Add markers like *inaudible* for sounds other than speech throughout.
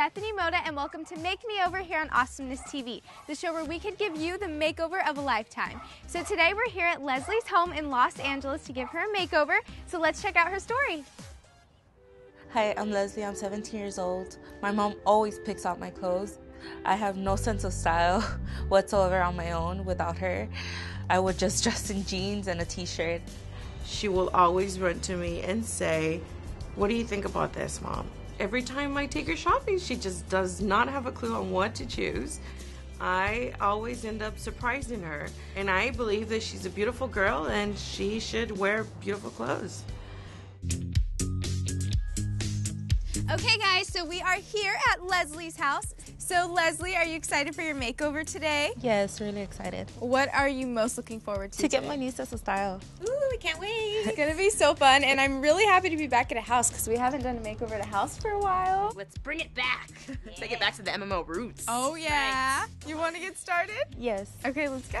Bethany Mota, and welcome to Make Me Over here on Awesomeness TV, the show where we could give you the makeover of a lifetime. So today we're here at Leslie's home in Los Angeles to give her a makeover. So let's check out her story. Hi, I'm Leslie. I'm 17 years old. My mom always picks out my clothes. I have no sense of style *laughs* whatsoever on my own without her. I would just dress in jeans and a t shirt. She will always run to me and say, What do you think about this, mom? Every time I take her shopping, she just does not have a clue on what to choose. I always end up surprising her. And I believe that she's a beautiful girl and she should wear beautiful clothes. Okay, guys, so we are here at Leslie's house. So, Leslie, are you excited for your makeover today? Yes, really excited. What are you most looking forward to? To get my new sense of style. Ooh, we can't wait. It's gonna be so fun, and I'm really happy to be back at a house because we haven't done a makeover at a house for a while. Let's bring it back. Take it back to the MMO roots. Oh, yeah. You want to get started? Yes. Okay, let's go.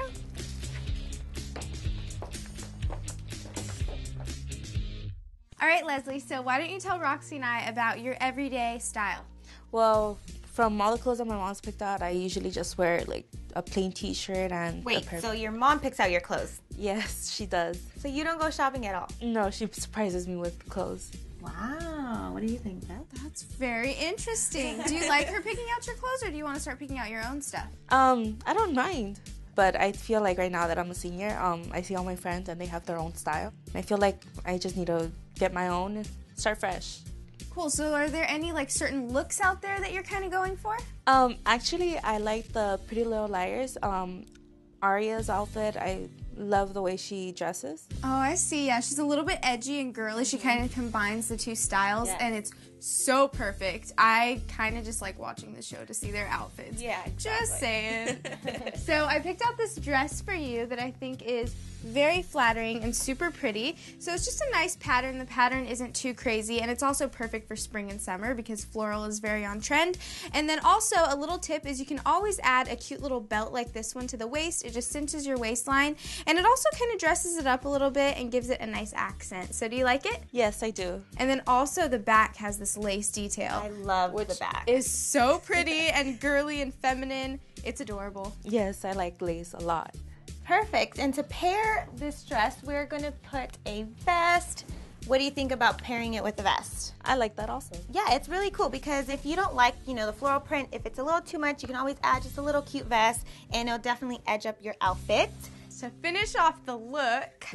All right, Leslie, so why don't you tell Roxy and I about your everyday style? Well, from all the clothes that my mom's picked out, I usually just wear like a plain t shirt and. a Wait, pair of- so your mom picks out your clothes? Yes, she does. So you don't go shopping at all? No, she surprises me with clothes. Wow. What do you think, Beth? That's very interesting. Do you like her picking out your clothes, or do you want to start picking out your own stuff? Um, I don't mind, but I feel like right now that I'm a senior, um, I see all my friends and they have their own style. I feel like I just need to get my own and start fresh. Cool. So, are there any like certain looks out there that you're kind of going for? Um, actually, I like the Pretty Little Liars. Um, Aria's outfit. I love the way she dresses. Oh, I see. Yeah, she's a little bit edgy and girly. She kind of combines the two styles, Yes. and it's so perfect. I kind of just like watching the show to see their outfits. Yeah, Just saying. *laughs* so I picked out this dress for you that I think is very flattering and super pretty. So it's just a nice pattern. The pattern isn't too crazy, and it's also perfect for spring and summer because floral is very on trend. And then also a little tip is you can always add a cute little belt like this one to the waist. It just cinches your waistline, and it also kind of dresses it up a little bit and gives it a nice accent. So do you like it? Yes, I do. And then also the back has this lace detail. I love the back. Is so pretty and girly and feminine. It's adorable. Yes, I like lace a lot. Perfect. And to pair this dress, we're going to put a vest. What do you think about pairing it with a vest? I like that also. Yeah, it's really cool because if you don't like, you know, the floral print, if it's a little too much, you can always add just a little cute vest and it'll definitely edge up your outfit. To finish off the look,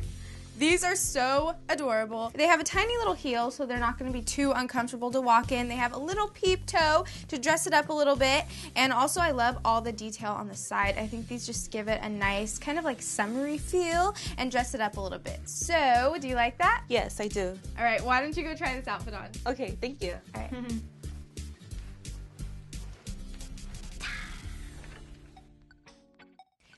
these are so adorable. They have a tiny little heel, so they're not going to be too uncomfortable to walk in. They have a little peep toe to dress it up a little bit. And also, I love all the detail on the side. I think these just give it a nice, kind of like summery feel and dress it up a little bit. So, do you like that? Yes, I do. All right, why don't you go try this outfit on? Okay, thank you. All right. *laughs*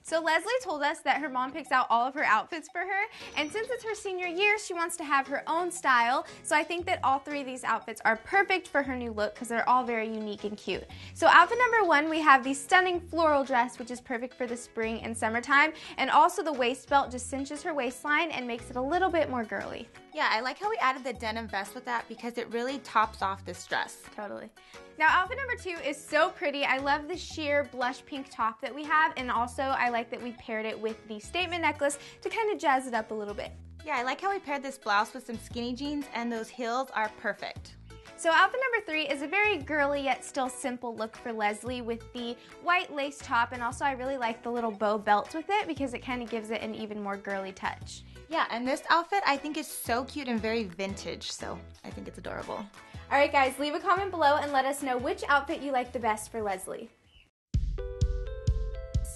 So Leslie told us that her mom picks out all of her outfits for her, and since it's her senior year, she wants to have her own style. So I think that all three of these outfits are perfect for her new look because they're all very unique and cute. So outfit number one, we have the stunning floral dress, which is perfect for the spring and summertime, and also the waist belt just cinches her waistline and makes it a little bit more girly. Yeah, I like how we added the denim vest with that because it really tops off this dress. Totally. Now, outfit number two is so pretty. I love the sheer blush pink top that we have, and also I like that we paired it with the statement necklace to kind of jazz it up a little bit. Yeah, I like how we paired this blouse with some skinny jeans and those heels are perfect. So outfit number three is a very girly yet still simple look for Leslie with the white lace top, and also I really like the little bow belt with it because it kind of gives it an even more girly touch. Yeah, and this outfit I think is so cute and very vintage, so I think it's adorable. All right, guys, leave a comment below and let us know which outfit you like the best for Leslie.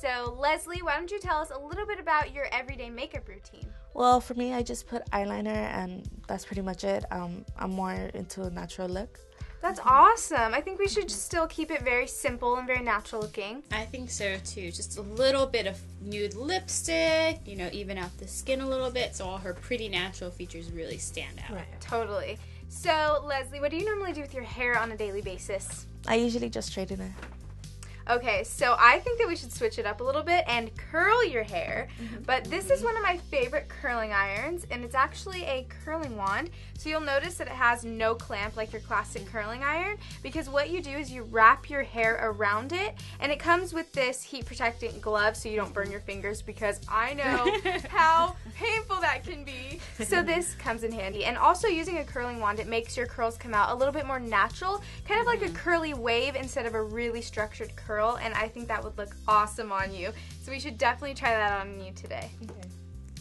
So, Leslie, why don't you tell us a little bit about your everyday makeup routine? Well, for me, I just put eyeliner and that's pretty much it. Um, I'm more into a natural look. That's awesome. I think we should still keep it very simple and very natural looking. I think so too. Just a little bit of nude lipstick, you know, even out the skin a little bit so all her pretty natural features really stand out. Right. Totally. So, Leslie, what do you normally do with your hair on a daily basis? I usually just straighten it. Okay, so I think that we should switch it up a little bit and curl your hair. Mm-hmm. But this is one of my favorite curling irons, and it's actually a curling wand. So you'll notice that it has no clamp like your classic curling iron because what you do is you wrap your hair around it, and it comes with this heat protectant glove so you don't burn your fingers because I know *laughs* how painful that can be. So this comes in handy. And also using a curling wand, it makes your curls come out a little bit more natural, kind of like a mm-hmm. curly wave instead of a really structured curl, and I think that would look awesome on you. So we should definitely try that on you today.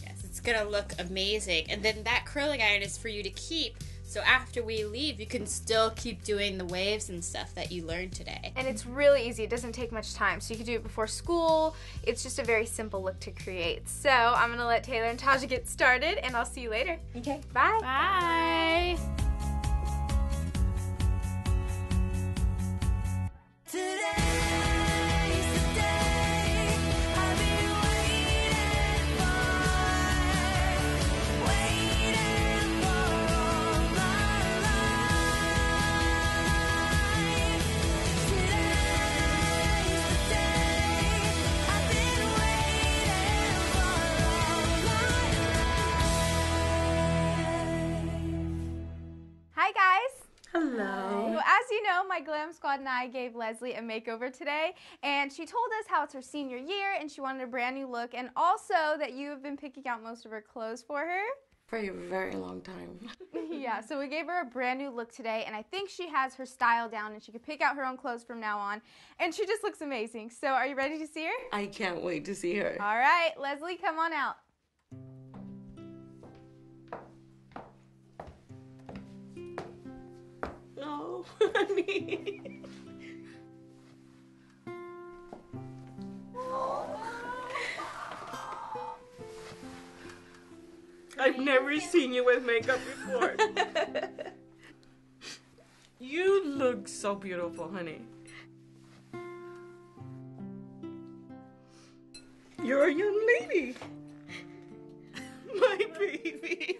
Yes, it's gonna look amazing. And then that curling iron is for you to keep. So after we leave, you can still keep doing the waves and stuff that you learned today. And it's really easy. It doesn't take much time. So you can do it before school. It's just a very simple look to create. So I'm going to let Taylor and Taja get started, and I'll see you later. Okay. Bye. Bye. Today's my Glam Squad and I gave Leslie a makeover today, and she told us how it's her senior year and she wanted a brand new look, and also that you have been picking out most of her clothes for her. For a very long time. *laughs* yeah, so we gave her a brand new look today, and I think she has her style down and she can pick out her own clothes from now on, and she just looks amazing. So, are you ready to see her? I can't wait to see her. All right, Leslie, come on out. *laughs* Honey. I've never seen you with makeup before. *laughs* you look so beautiful, honey. You're a young lady. *laughs* My baby.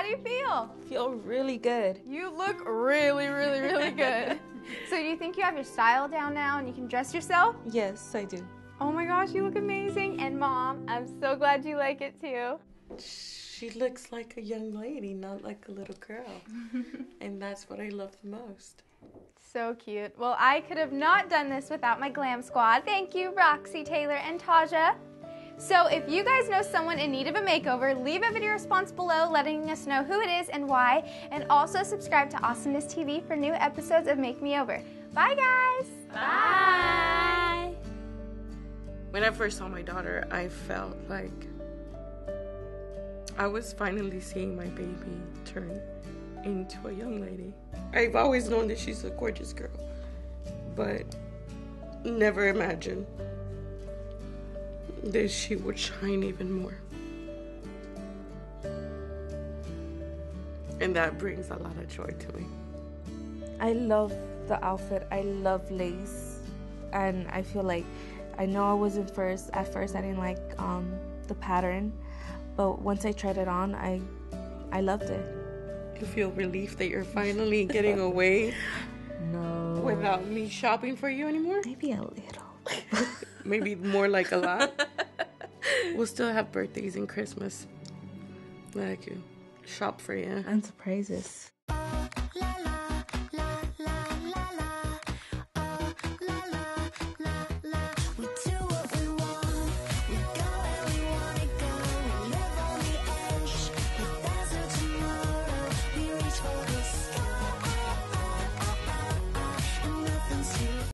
How do you feel? Feel really good. You look really, really, really good. *laughs* so, do you think you have your style down now and you can dress yourself? Yes, I do. Oh my gosh, you look amazing. And, Mom, I'm so glad you like it too. She looks like a young lady, not like a little girl. *laughs* and that's what I love the most. So cute. Well, I could have not done this without my glam squad. Thank you, Roxy, Taylor, and Taja. So, if you guys know someone in need of a makeover, leave a video response below letting us know who it is and why. And also subscribe to Awesomeness TV for new episodes of Make Me Over. Bye, guys. Bye. When I first saw my daughter, I felt like I was finally seeing my baby turn into a young lady. I've always known that she's a gorgeous girl, but never imagined that she would shine even more. And that brings a lot of joy to me. I love the outfit. I love lace, and I feel like I know I wasn't first. At first, I didn't like um, the pattern, but once I tried it on, I I loved it. You feel relief that you're finally getting *laughs* away No, without me shopping for you anymore? maybe a little. *laughs* Maybe more like a lot. *laughs* we'll still have birthdays and Christmas. can shop for you. and surprises.